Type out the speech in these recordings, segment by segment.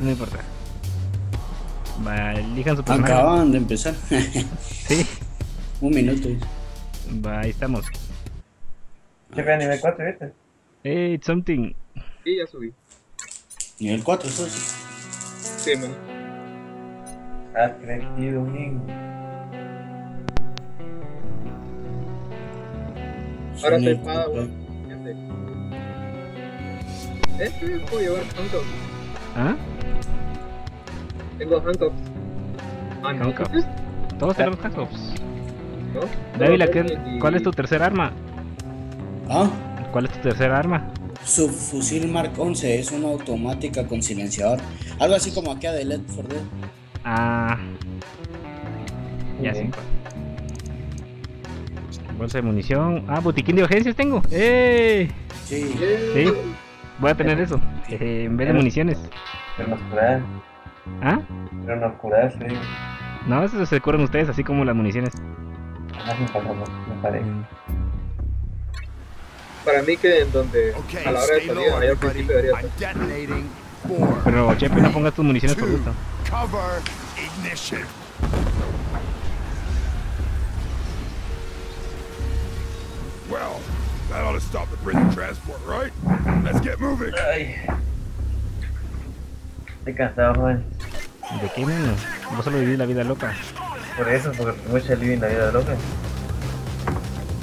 No importa. Va, elijan su personaje. Acaban de empezar. Sí. Un minuto. Va, ahí estamos. Jefe a nivel 4, ¿viste? Hey, it's something. Sí, ya subí. Nivel 4, eso es. Sí, man. Crecido, niño. Ahora te espada, weón. Sí, puedo llevar handcuffs. ¿Ah? Tengo handcuffs. Ah, no. Handcuffs. Todos tenemos handcuffs. ¿No? Dávila, Solo ¿qué- Benny y- ¿cuál es tu tercer arma? Ah, ¿Cuál es tu tercer arma? su fusil Mark 11 es una automática con silenciador. Algo así como aquella de Left 4 Dead. Ah. Ya sé. Bolsa de munición. Ah, botiquín de urgencias tengo. ¡Eh! Sí. Sí. Voy a tener eso. eh, en vez de municiones. ¿Ah? pero nos curar, sí. No, eso se curan ustedes, así como las municiones. Ah, me parece, me parece. Para mí que en donde Okay, a la hora de al everybody. principio debería estar. Pero, Chepe, no pongas tus municiones por gusto. cover, ignition. Well, that ought to stop the prison transport, right? Let's get moving. Ay. Estoy cansado, Juan. ¿De qué, mano? Vos solo vivís la vida loca. Por eso, porque mucha living en la vida loca.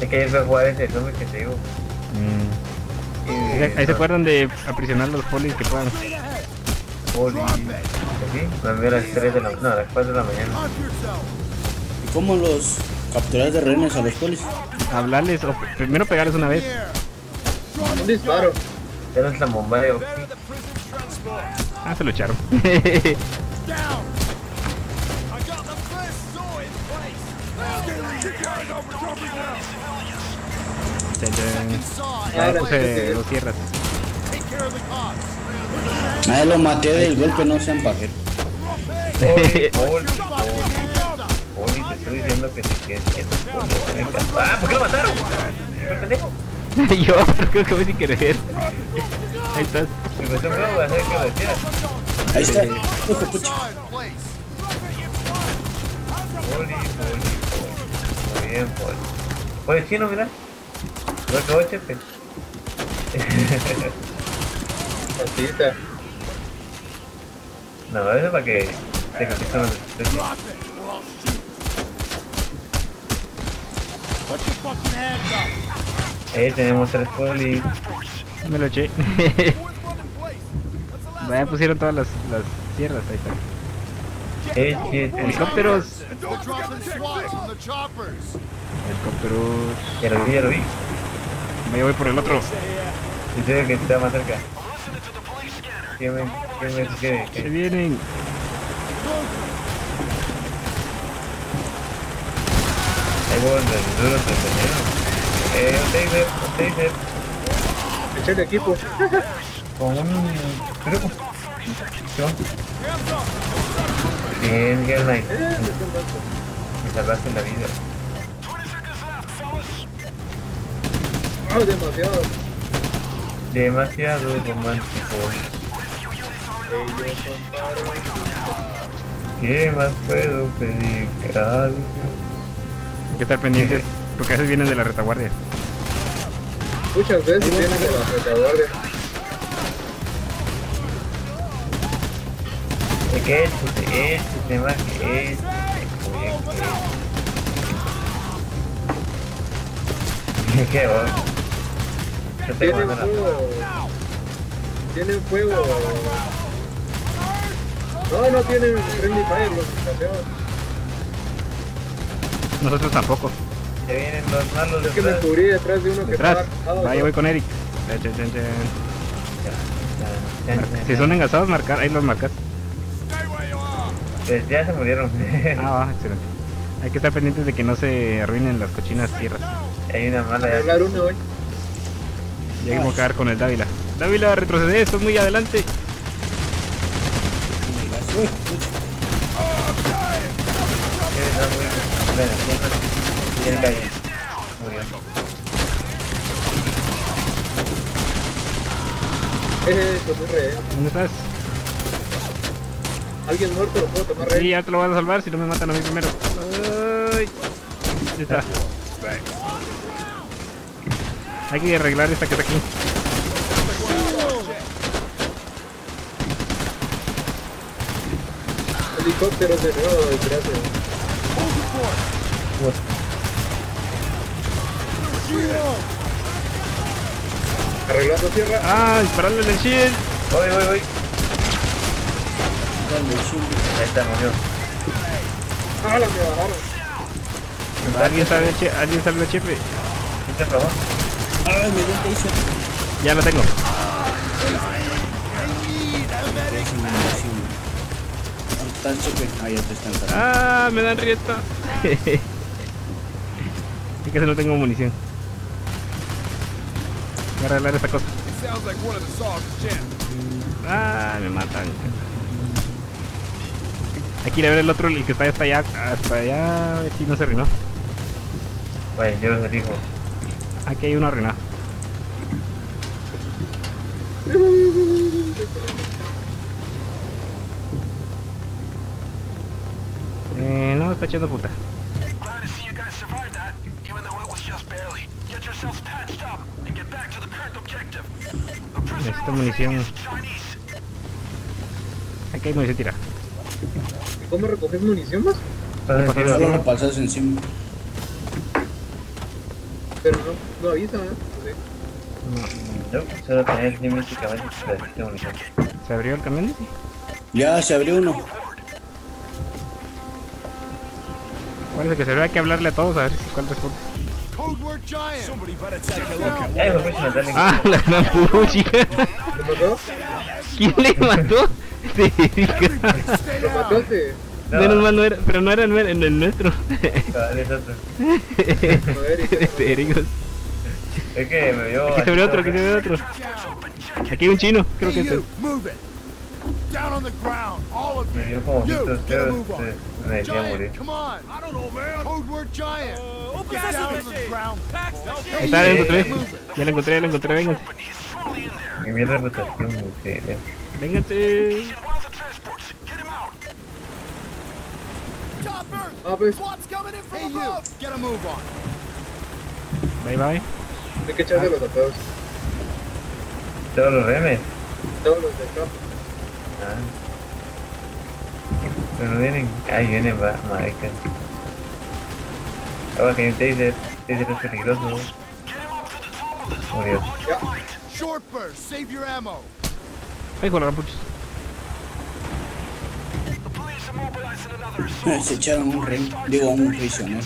Es que ayer fui a jugar ese zombie que te digo. Mm. Y, Ahí se acuerdan de aprisionar los polis que puedan. Poli. ¿Sí? Me envió a las 3 de la No, a las 4 de la mañana. ¿Y cómo los capturas de rehenes a los polis? Hablarles, o primero pegarles una vez. Un disparo. Era un bombardeo. Ah, se lo echaron. Ya puse dos sierras. Ah, lo maté del golpe, no sean pajeros. Poli, te estoy diciendo que quedes quieto. Poli, te. ¡Ah! ¿Por qué lo mataron? ¿Qué pendejo? Yo creo que voy sin querer. Ahí estás. Me metió un huevo, hacer que lo decías. Ahí está. De pucha. Poli, Poli, Poli. Muy bien, Poli. Poli chino, mira. No acabó chepe. No, eso es para que conquistan los especies. Ahí tenemos tres polis. Me lo eché. Vaya, pusieron todas las, las sierras. Ahí está. Eh. Helicópteros. From the choppers. Helicópteros. Ya lo vi, ya lo vi. Me voy por el otro. Y sé que está más cerca. ¿Qué me, qué me sucede? Se ¿Qué? vienen. Ahí voy duro te enseñaron. Eh, un taser, un taser. Echale equipo. Con un. ¿Qué va? Bien, Girl Knight. Me salvaste la vida. Ah, demasiado. Demasiado romántico. ¿Qué más puedo pedir? Algo. Hay que estar pendientes. Porque a veces vienen de la retaguardia. Muchas veces vienen de la retaguardia. ¿De qué es? Este, este tema que es. ¿Qué? ¿Qué va? Yo te Tienen mando la- fuego. Tienen fuego. No, no tienen friendly fire los campeones. Nosotros tampoco. Ya vienen los malos Es que me detrás. cubrí detrás de uno que Detrás. estaba armado, Vaya, ¿no? voy con Eric. Si son engasados, marcar. Ahí los marcas. Pues ya se murieron. Ah, va, excelente. Hay que estar pendientes de que no se arruinen las cochinas tierras. Hay una mala a ya. hablar uno hoy. Que quedar con el Dávila. Dávila, retrocede, estás muy adelante. Ya cayó. Murió. Eh, pues re. ¿Dónde estás? Alguien muerto lo puedo tomar rey. Sí, ya te lo vas a salvar si no me matan a mí primero. Ay. Ahí está. Hay que arreglar esta que está aquí. Helicópteros de nuevo, gracias. Arreglando tierra. Ah, dispararle en el shield. Voy, voy, voy. Dale, shield. Ahí está, murió. Ah, la me bajaron. Alguien che- alguien salve a Chepe. ¿Sí te probó? Ay, me dio un taser. Ya lo tengo. ¿Dónde el? Ah. Ah, me dan rieta. Es que no tengo munición. Voy a arreglar esta cosa. Ah, me matan. Hay que ir a ver el otro, el que está hasta allá. Hasta allá, a ver si no se arruinó. Bueno, yo los elijo. Aquí hay uno arruinado. Eh, no, está echando puta. Glad to see you guys survived that, even though it was just barely. Get yourselves patched up and get back to the current objective. The prisoner Necesito munición. Aquí hay munición tira. ¿Cómo recoges munición más? Entonces, pasó? tiro- Solo lo pasas encima. Pero no, no avisa, ¿eh? Sí. Yo solo tenía el límite necesito munición. ¿Se abrió el camión? Ya se abrió uno. ¿Cuál es el que se abrió? Hay que hablarle a todos a ver si cuál responde. Ah, la gran puchica. ¿Lo mató? ¿Quién le mató? Sí, ¿Lo mataste? No, Menos mal no era, pero no era el, el, el nuestro. cabal, es otro. A ver, ¿y qué pasó? Ericos. Es que me vio. Aquí se abrió otro, aquí se abrió otro. Aquí hay un chino, creo que es Down on the ground, all of Me you. dio como You, get a move on. Giant, come on. I don't know, man. Code word giant. Get down on the ground. Ahí está, ya lo encontré. Ya lo encontré, ya lo encontré, vénganse. Y mi reputación muy seria. Vénganse. Chopper. Ah, pues, SWAT's coming in from above. Get a move on. Bye bye. hay que echarse los atados. Todos los remes. Todos los de acá. Ah. Pero no vienen. Ahí vienen, va, maricas. Ahora que hay un taser. Taser es peligroso. Murió. Short burst. Save your ammo. Ay, mobilizing another assault. Se echaron un rey. Digo, un prisionero.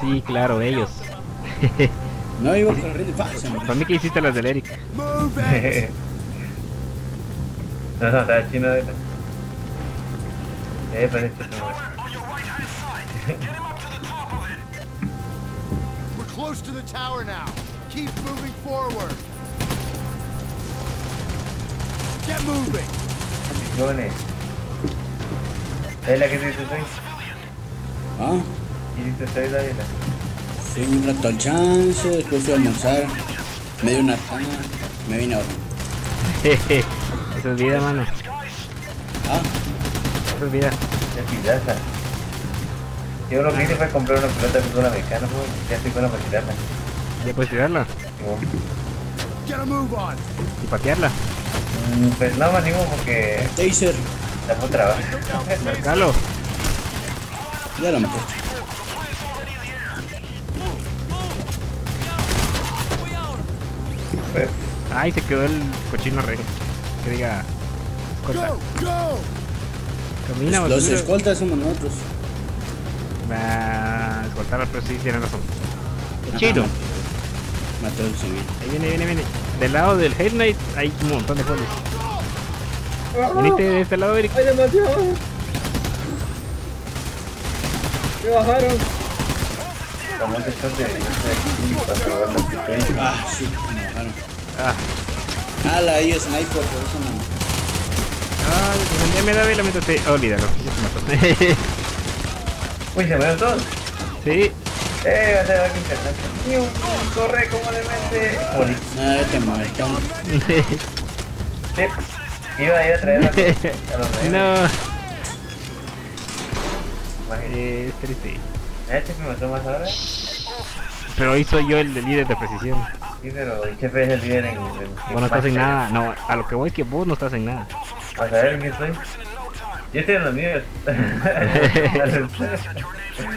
Sí, claro, ellos. No iba corriendo fácil. Para mí que hiciste las del Eric. No, no, está chino de la. Eh, parece it. We're close to the tower now. Keep moving forward. Get moving. Millones. ¿Es la que dice soy? Ah, ¿Y dice soy Dávila? fui un rato al chance, después fui a almorzar. Me di una. Me vine a dormir. Eso es vida, mano. Ah, Eso es vida. Es pirata. Yo lo que hice fue comprar una pelota de fútbol americano, pues, ya estoy buena para tirarla. Ya puedes tirarla Y, patearla. mm, Pues no, me animo porque taser. da mucho trabajo. Marcalo. Ya lo maté. Pues, Ay, se quedó el cochino rey. Que diga. Escolta. Go, go. Camina, Los basura. escoltas somos nosotros. Va a escoltar, pero sí tienen razón. El chino. Mató al civil. Ahí viene, viene, viene. Del lado del Head Knight hay un montón de polis. Venite de este lado, Eric. ¡Hay demasiado! Me bajaron. como un desorden de. Ah, sí, me bajaron. Ah, Ah, la I sniper, por eso no. ah, defendeme, David, la métate. Olvídalo, ya se mató. Uy, se mueren todos. sí, Eh, va a ser algo interesante. Niu, Corre como demente. Morí. Nada, te marcamos. Sí. Iba a ir a traer a los. No, es triste. ¿Este me mató más ahora? Pero hoy soy yo el líder de precisión. Sí, pero el jefe es el líder en... en Vos no estás en nada. No, a lo que voy es que vos no estás en nada. A ver, ¿en qué estoy? Yo estoy en los míos.